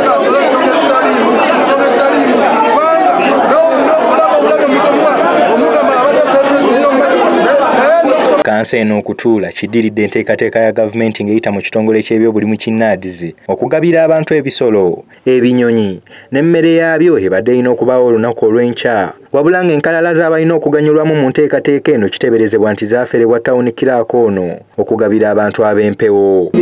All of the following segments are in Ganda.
Let's go. Kansa eno okutuula kiddiridde enteekateeka ya gavumenti ng'eyita mu kitongole ky'ebyobulimu kinnaadizi okugabira abantu ebisolo ebinyonyi n'emmere yaabyo ebadde erina okubaawo olunaku olw'enkya. Wabula ng'enkalala z'abalina okuganyulwamu mu nteekateeka eno kiteeberezebwa nti zaaferebwa tawuni kiraako ono okugabira abantu ab'empewo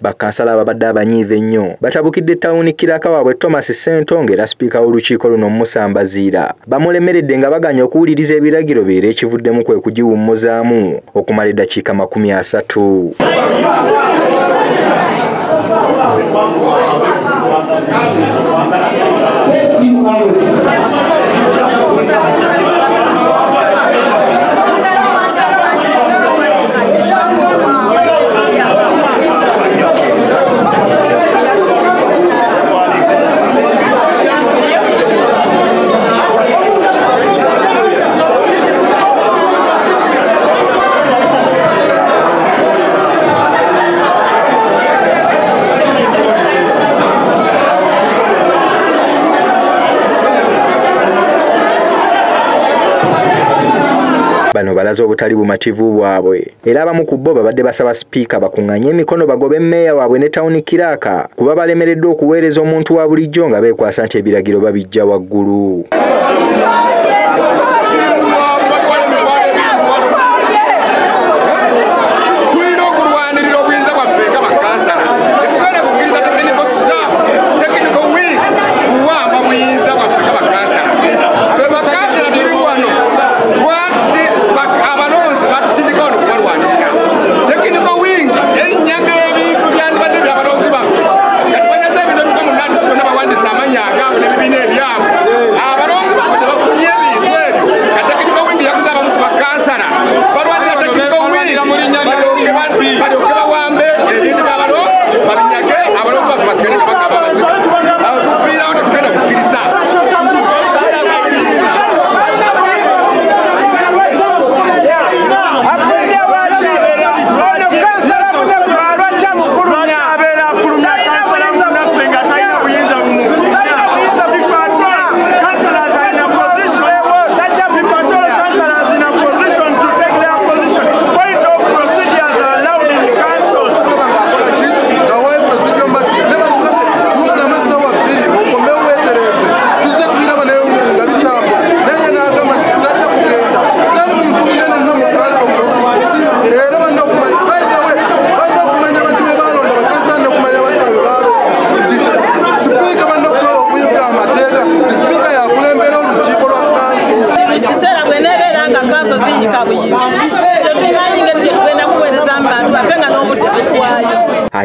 bakansala ababadde abanyiivu ennyo. Batabukidde tawuni kiraka waabwe thomas sentonga era sipiika w'olukiiko luno musambaziira bamulemeredde nga baganya okuwuliriza ebiragiro bye era ekivuddemu kwe kugiwummuzaamu okumala eddakiika makumi asatu bano balaze obutali bumativu bwabwe. Era abamu ku bo babadde basaba sipiika bakuŋŋanye emikono bagobe mmeeya waabwe ne tawuni kiraaka kuba balemereddwa okuweereza omuntu wa bulijjo nga beekwasa nti ebiragiro babijja waggulu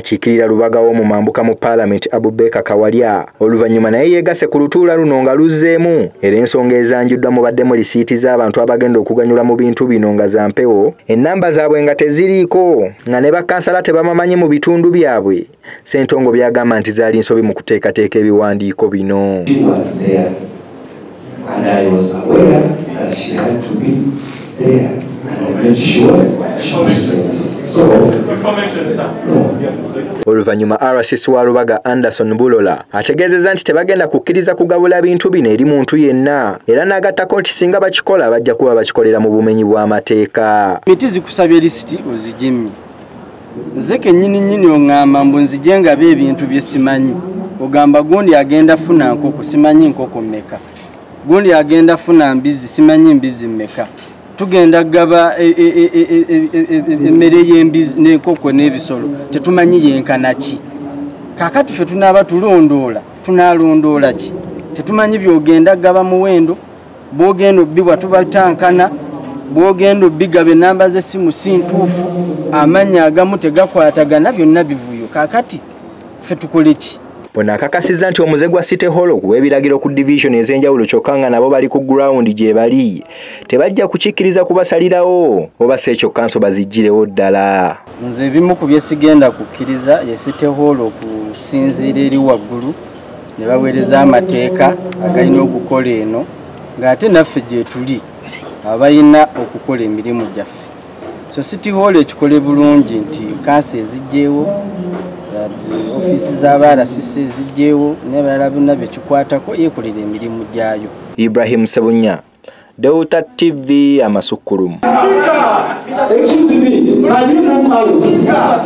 akiikirira lubaga w'omu mambuka mu paalamenti abubeka kawalya oluvannyuma naye yeegase ku lutuula luno nga luzzeemu. Era ensonga ezanjuddwa mubaddemu lisiiti z'abantu abagenda okuganyula mu bintu bino nga za mpewo ennamba zaabwe nga teziriiko nga ne bakansala tebabamanyi mu bitundu byabwe. Sentongo byagamba nti zaali nsobi mu kuteekateeka ebiwandiiko bino. And I was aware that she had to be there. oluvannyuma rcs wa lubaga anderson bulola ategeezezza nti tebagenda kukkiriza kugabula bintu bino eri muntu yenna era n'agattako nti singa bakikola bajja kuba bakikolera mu bumenyi bw'amateeka miti zikusabye lisiti ozigimye nze kennyini nnyini oŋŋamba mbu nzije ngaba ebintu bye simanyi. Ogamba gundi agenda funa nkoko simanyi nkoko mmeka? Gundi agenda funa mbizi simanyi mbizi mmeka tugenda gaba emmere y'embizi n'enkoko n'ebisolo. Tetumanyi yenkana ki? Kaakati ffe tunaaba tulondoola tunaalondoola ki? Tetumanyi byogenda gaba muwendo bwogenda obbibwa tubatankana bwogenda obbigaba enamba z'essimu si ntuufu amannya agamu tegakwatagana byonna bivuyo. Kaakati ffe tukole ki bonna akakasizza nti omuze gwa city hall okuwa ebiragiro ku divisioni ez'enjawulo kyokka nga nabo bali ku gurawundi gye bali tebajja kukikkiriza kubasalirawo oba si ekyo kanso baziggirewo ddala. Nze ebimu ku byesigenda kukkiriza ye city hall okusinziira eri waggulu ne baweereza amateeka agalina okukola eno ng'ate naffe gye tuli abalina okukola emirimu gyaffe. So city hall ekikole bulungi nti kansa ezijjeewo ofiisi z'abarcc zijjeewo n'abalala byonna byekikwatako yeekolera emirimu gyayo. Ibrahim sebunya deuta tv amasukkulumu ekidini kalimu malukika